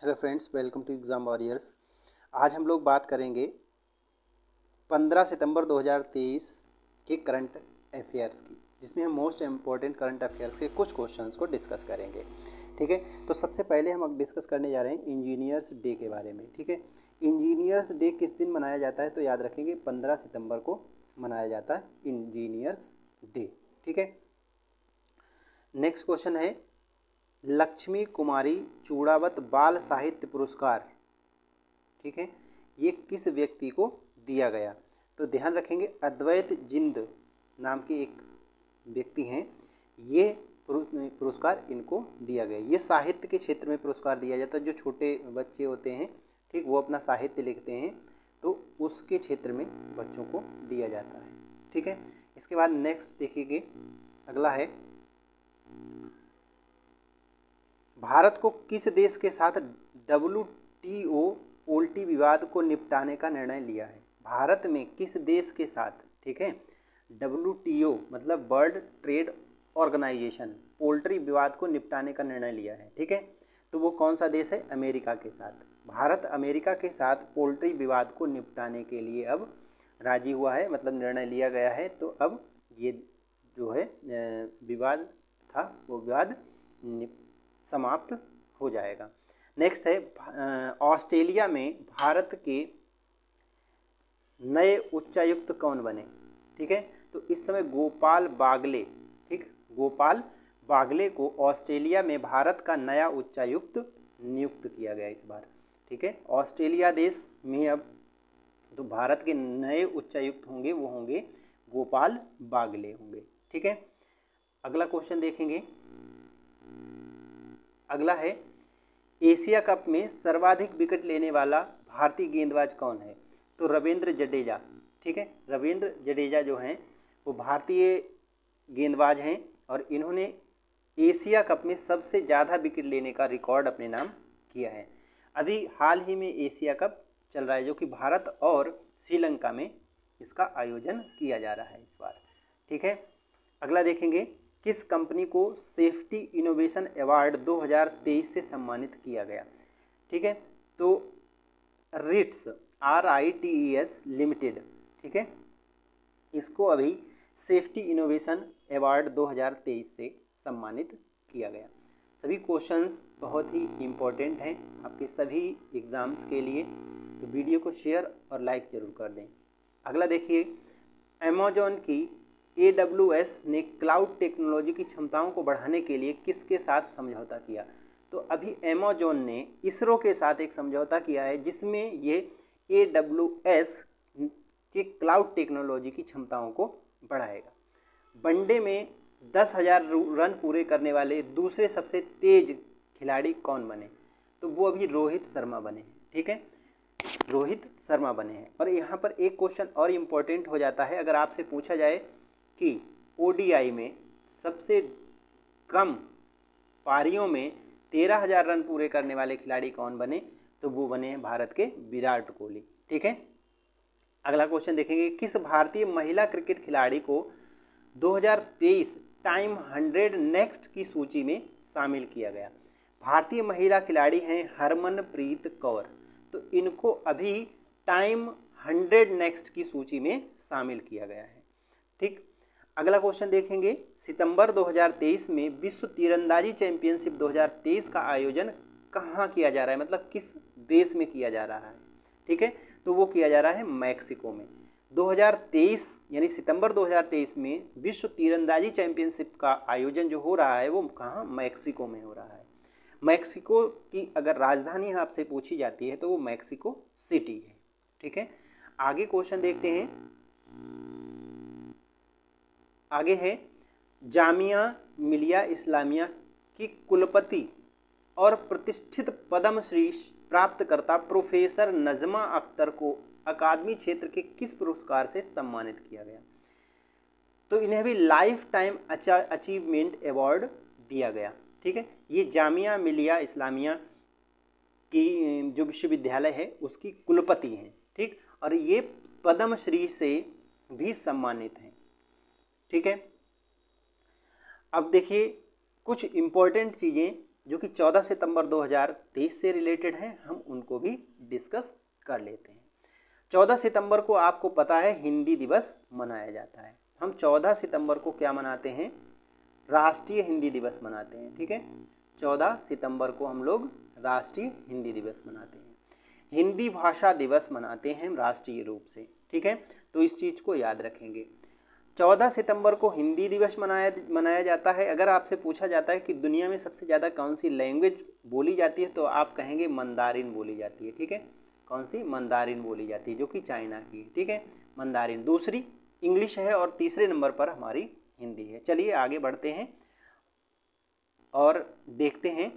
Hello friends, welcome to exam warriors. आज हम लोग बात करेंगे 15 सितंबर 2023 के करंट अफेयर्स की, जिसमें हम मोस्ट इंपॉर्टेंट करंट अफेयर्स के कुछ क्वेश्चंस को डिस्कस करेंगे, ठीक है? तो सबसे पहले हम अब डिस्कस करने जा रहे हैं इंजीनियर्स डे के बारे में, ठीक है? इंजीनियर्स डे किस दिन मनाया जाता है तो याद रखेंगे, पंद्रह सितंबर को मनाया जाता है इंजीनियर्स डे, ठीक है? नेक्स्ट क्वेश्चन है लक्ष्मी कुमारी चूड़ावत बाल साहित्य पुरस्कार। ठीक है? ये किस व्यक्ति को दिया गया? तो ध्यान रखेंगे, अद्वैत जिंद नाम के एक व्यक्ति हैं। ये पुरस्कार इनको दिया गया। ये साहित्य के क्षेत्र में पुरस्कार दिया जाता है। जो छोटे बच्चे होते हैं, ठीक, वो अपना साहित्य लिखते हैं तो उसके क्षेत्र में बच्चों को दिया जाता है। ठीक है? इसके बाद नेक्स्ट देखिए अगला है भारत को किस देश के साथ डब्ल्यू पोल्ट्री विवाद को निपटाने का निर्णय लिया है? भारत में किस देश के साथ? ठीक है? डब्ल्यू टी ओ मतलब वर्ल्ड ट्रेड ऑर्गेनाइजेशन पोल्ट्री विवाद को निपटाने का निर्णय लिया है। ठीक है? तो वो कौन सा देश है? अमेरिका के साथ। भारत अमेरिका के साथ पोल्ट्री विवाद को निपटाने के लिए अब राज़ी हुआ है मतलब निर्णय लिया गया है। तो अब ये जो है विवाद था, वो विवाद समाप्त हो जाएगा। नेक्स्ट है ऑस्ट्रेलिया में भारत के नए उच्चायुक्त कौन बने? ठीक है? तो इस समय गोपाल बागले, ठीक? गोपाल बागले को ऑस्ट्रेलिया में भारत का नया उच्चायुक्त नियुक्त किया गया इस बार। ठीक है? ऑस्ट्रेलिया देश में अब तो भारत के नए उच्चायुक्त होंगे, वो होंगे गोपाल बागले होंगे। ठीक है? अगला क्वेश्चन देखेंगे। अगला है, एशिया कप में सर्वाधिक विकेट लेने वाला भारतीय गेंदबाज कौन है? तो रविंद्र जडेजा, ठीक है? रविंद्र जडेजा जो हैं, वो भारतीय गेंदबाज हैं और इन्होंने एशिया कप में सबसे ज़्यादा विकेट लेने का रिकॉर्ड अपने नाम किया है। अभी हाल ही में एशिया कप चल रहा है, जो कि भारत और श्रीलंका में इसका आयोजन किया जा रहा है इस बार, ठीक है? अगला देखेंगे किस कंपनी को सेफ्टी इनोवेशन अवार्ड 2023 से सम्मानित किया गया? ठीक है तो RITES, R I T E S limited, ठीक है? इसको अभी सेफ्टी इनोवेशन अवार्ड 2023 से सम्मानित किया गया। सभी क्वेश्चंस बहुत ही इम्पोर्टेंट हैं आपके सभी एग्ज़ाम्स के लिए तो वीडियो को शेयर और लाइक ज़रूर कर दें। अगला देखिए अमेजोन की ए डब्ल्यू एस ने क्लाउड टेक्नोलॉजी की क्षमताओं को बढ़ाने के लिए किसके साथ समझौता किया? तो अभी अमेजोन ने इसरो के साथ एक समझौता किया है, जिसमें ये ए डब्ल्यू एस के क्लाउड टेक्नोलॉजी की क्षमताओं को बढ़ाएगा। वनडे में दस हज़ार रन पूरे करने वाले दूसरे सबसे तेज खिलाड़ी कौन बने? तो वो अभी रोहित शर्मा बने ठीक है? रोहित शर्मा बने हैं। और यहाँ पर एक क्वेश्चन और इम्पोर्टेंट हो जाता है, अगर आपसे पूछा जाए कि ओडीआई में सबसे कम पारियों में तेरह हज़ार रन पूरे करने वाले खिलाड़ी कौन बने? तो वो बने हैं भारत के विराट कोहली। ठीक है? अगला क्वेश्चन देखेंगे किस भारतीय महिला क्रिकेट खिलाड़ी को 2023 टाइम 100 नेक्स्ट की सूची में शामिल किया गया? भारतीय महिला खिलाड़ी हैं हरमनप्रीत कौर। तो इनको अभी टाइम 100 नेक्स्ट की सूची में शामिल किया गया है। ठीक? अगला क्वेश्चन देखेंगे। सितंबर 2023 में विश्व तीरंदाजी चैंपियनशिप 2023 का आयोजन कहाँ किया जा रहा है? मतलब किस देश में किया जा रहा है? ठीक है? तो वो किया जा रहा है मैक्सिको में। 2023 यानी सितंबर 2023 में विश्व तीरंदाजी चैंपियनशिप का आयोजन जो हो रहा है, वो कहाँ? मैक्सिको में हो रहा है। मैक्सिको की अगर राजधानी आपसे पूछी जाती है तो वो मैक्सिको सिटी है। ठीक है? आगे क्वेश्चन देखते हैं। आगे है, जामिया मिलिया इस्लामिया की कुलपति और प्रतिष्ठित पद्मश्री प्राप्तकर्ता प्रोफेसर नजमा अख्तर को अकादमी क्षेत्र के किस पुरस्कार से सम्मानित किया गया? तो इन्हें भी लाइफ टाइम अचीवमेंट अवार्ड दिया गया, ठीक है? ये जामिया मिलिया इस्लामिया की, जो विश्वविद्यालय है, उसकी कुलपति हैं, ठीक? और ये पद्मश्री से भी सम्मानित हैं। ठीक है? अब देखिए, कुछ इम्पोर्टेंट चीज़ें जो कि 14 सितंबर 2023 से रिलेटेड हैं, हम उनको भी डिस्कस कर लेते हैं। 14 सितंबर को आपको पता है, हिंदी दिवस मनाया जाता है। हम 14 सितंबर को क्या मनाते हैं? राष्ट्रीय हिंदी दिवस मनाते हैं, ठीक है? 14 सितंबर को हम लोग राष्ट्रीय हिंदी दिवस मनाते हैं। हिंदी भाषा दिवस मनाते हैं हम राष्ट्रीय रूप से, ठीक है? तो इस चीज़ को याद रखेंगे। चौदह सितंबर को हिंदी दिवस मनाया मनाया जाता है। अगर आपसे पूछा जाता है कि दुनिया में सबसे ज़्यादा कौन सी लैंग्वेज बोली जाती है तो आप कहेंगे मंदारिन बोली जाती है, ठीक है? कौन सी? मंदारिन बोली जाती है, जो कि चाइना की है, ठीक है? मंदारिन। दूसरी, इंग्लिश है और तीसरे नंबर पर हमारी हिंदी है। चलिए आगे बढ़ते हैं और देखते हैं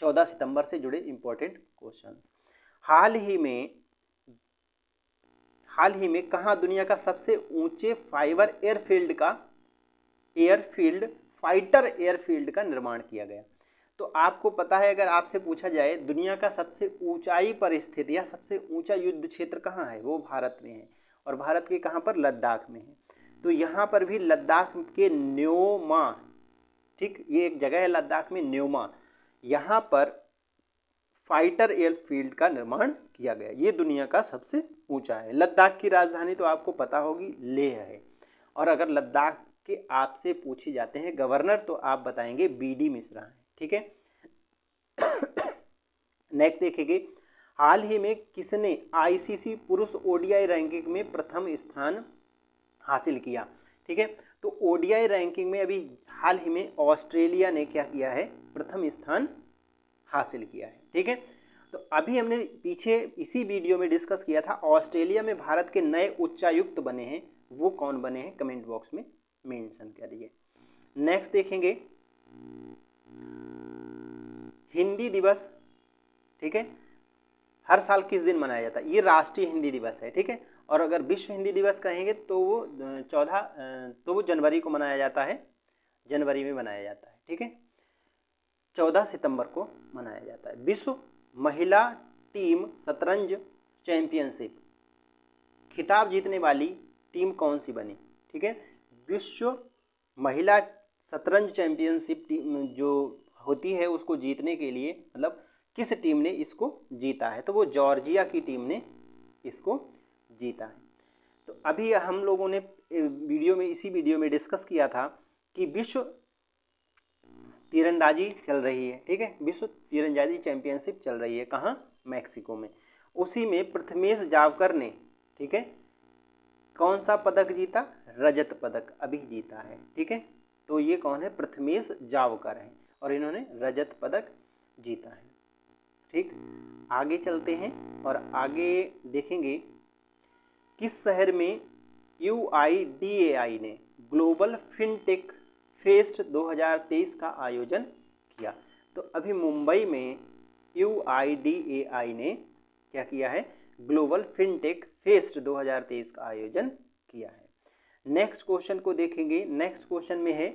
चौदह सितंबर से जुड़े इम्पोर्टेंट क्वेश्चंस हाल ही में हाल ही में कहाँ दुनिया का सबसे ऊँचे फाइबर एयरफील्ड का, एयरफील्ड, फाइटर एयरफील्ड का निर्माण किया गया। तो आपको पता है, अगर आपसे पूछा जाए, दुनिया का सबसे ऊंचाई पर स्थित या सबसे ऊँचा युद्ध क्षेत्र कहाँ है? वो भारत में है और भारत के कहाँ पर? लद्दाख में है। तो यहाँ पर भी लद्दाख के न्योमा, ठीक, ये एक जगह है लद्दाख में न्योमा। यहाँ पर फाइटर एयरफील्ड का निर्माण किया गया। ये दुनिया का सबसे ऊँचा है। लद्दाख की राजधानी तो आपको पता होगी, लेह है। और अगर लद्दाख के आपसे पूछे जाते हैं गवर्नर तो आप बताएँगे बी डी मिश्रा हैं, ठीक है? नेक्स्ट देखेंगे। हाल ही में किसने आईसीसी पुरुष ओडीआई रैंकिंग में प्रथम स्थान हासिल किया, ठीक है? तो ओडीआई रैंकिंग में अभी हाल ही में ऑस्ट्रेलिया ने क्या किया है? प्रथम स्थान हासिल किया है, ठीक है? तो अभी हमने पीछे इसी वीडियो में डिस्कस किया था, ऑस्ट्रेलिया में भारत के नए उच्चायुक्त बने हैं, वो कौन बने हैं? कमेंट बॉक्स में मेंशन करिए। नेक्स्ट देखेंगे। हिंदी दिवस, ठीक है? हर साल किस दिन मनाया जाता है? ये राष्ट्रीय हिंदी दिवस है, ठीक है? और अगर विश्व हिंदी दिवस कहेंगे तो वो चौदह तो वो जनवरी को मनाया जाता है, जनवरी में मनाया जाता है, ठीक है? चौदह सितंबर को मनाया जाता है। विश्व महिला टीम शतरंज चैंपियनशिप। खिताब जीतने वाली टीम कौन सी बनी? ठीक है? विश्व महिला शतरंज चैंपियनशिप टीम जो होती है उसको जीतने के लिए मतलब किस टीम ने इसको जीता है? तो वो जॉर्जिया की टीम ने इसको जीता है। तो अभी हम लोगों ने वीडियो में, इसी वीडियो में डिस्कस किया था कि विश्व तीरंदाजी चल रही है, ठीक है? विश्व तीरंदाजी चैंपियनशिप चल रही है कहाँ? मैक्सिको में। उसी में प्रथमेश जावकर ने, ठीक है कौन सा पदक जीता? रजत पदक अभी जीता है, ठीक है? तो ये कौन है? प्रथमेश जावकर है और इन्होंने रजत पदक जीता है, ठीक? आगे चलते हैं और आगे देखेंगे किस शहर में यू आई डी ए आई ने ग्लोबल फिनटेक फेस्ट 2023 का आयोजन किया। तो अभी मुंबई में आई ने क्या किया है? ग्लोबल फिनटेक फेस्ट 2023 का आयोजन किया है। नेक्स्ट क्वेश्चन को देखेंगे। नेक्स्ट क्वेश्चन में है,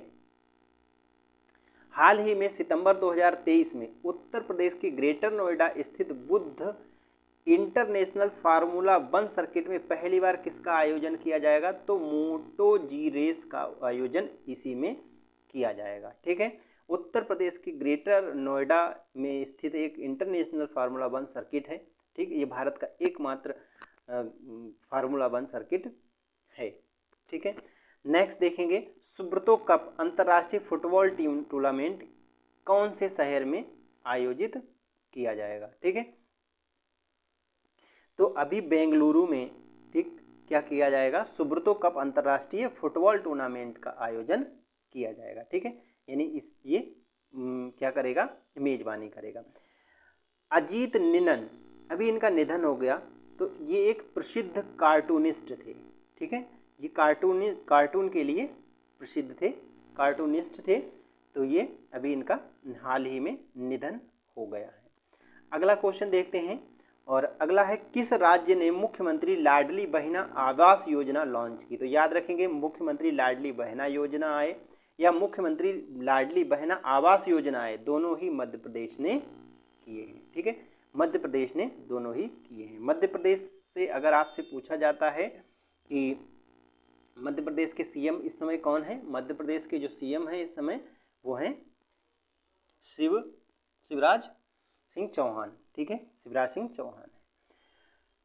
हाल ही में सितंबर 2023 में उत्तर प्रदेश के ग्रेटर नोएडा स्थित Buddh International Formula One Circuit में पहली बार किसका आयोजन किया जाएगा? तो मोटो जी रेस का आयोजन इसी में किया जाएगा, ठीक है? उत्तर प्रदेश की ग्रेटर नोएडा में स्थित एक इंटरनेशनल फार्मूला वन सर्किट है, ठीक? ये भारत का एकमात्र फार्मूला वन सर्किट है, ठीक है? नेक्स्ट देखेंगे, सुब्रतो कप अंतर्राष्ट्रीय फुटबॉल टीम टूर्नामेंट कौन से शहर में आयोजित किया जाएगा, ठीक है? तो अभी बेंगलुरु में, ठीक, क्या किया जाएगा? सुब्रतो कप अंतर्राष्ट्रीय फुटबॉल टूर्नामेंट का आयोजन किया जाएगा, ठीक है? यानी इस, ये क्या करेगा? मेजबानी करेगा। अजीत निनन, अभी इनका निधन हो गया तो ये एक प्रसिद्ध कार्टूनिस्ट थे, ठीक है? ये कार्टून कार्टून के लिए प्रसिद्ध थे, कार्टूनिस्ट थे तो ये अभी इनका हाल ही में निधन हो गया है। अगला क्वेश्चन देखते हैं, और अगला है, किस राज्य ने मुख्यमंत्री लाडली बहना आवास योजना लॉन्च की? तो याद रखेंगे, मुख्यमंत्री लाडली बहना योजना आए या मुख्यमंत्री लाडली बहना आवास योजनाएँ दोनों ही मध्य प्रदेश ने किए हैं, ठीक है? मध्य प्रदेश ने दोनों ही किए हैं। मध्य प्रदेश से अगर आपसे पूछा जाता है कि मध्य प्रदेश के सीएम इस समय कौन है, मध्य प्रदेश के जो सीएम हैं इस समय वो हैं शिव, शिवराज सिंह चौहान, ठीक है? शिवराज सिंह चौहान।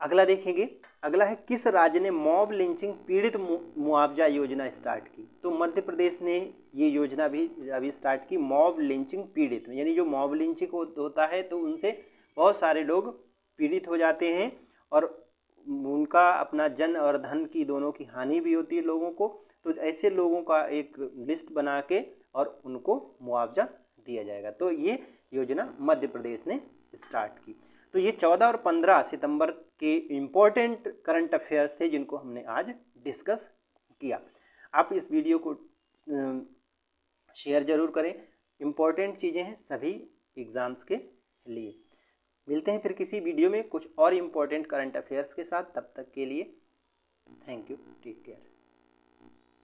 अगला देखेंगे। अगला है, किस राज्य ने मॉब लिंचिंग पीड़ित मुआवजा योजना स्टार्ट की? तो मध्य प्रदेश ने ये योजना भी, अभी स्टार्ट की, मॉब लिंचिंग पीड़ित। यानी जो मॉब लिंचिंग होता है तो उनसे बहुत सारे लोग पीड़ित हो जाते हैं और उनका अपना जन और धन की दोनों की हानि भी होती है लोगों को। तो ऐसे लोगों का एक लिस्ट बना के और उनको मुआवजा दिया जाएगा। तो ये योजना मध्य प्रदेश ने स्टार्ट की। तो ये चौदह और पंद्रह सितंबर के इंपॉर्टेंट करंट अफेयर्स थे जिनको हमने आज डिस्कस किया। आप इस वीडियो को शेयर ज़रूर करें। इंपॉर्टेंट चीज़ें हैं सभी एग्ज़ाम्स के लिए। मिलते हैं फिर किसी वीडियो में कुछ और इंपॉर्टेंट करंट अफेयर्स के साथ। तब तक के लिए थैंक यू टेक केयर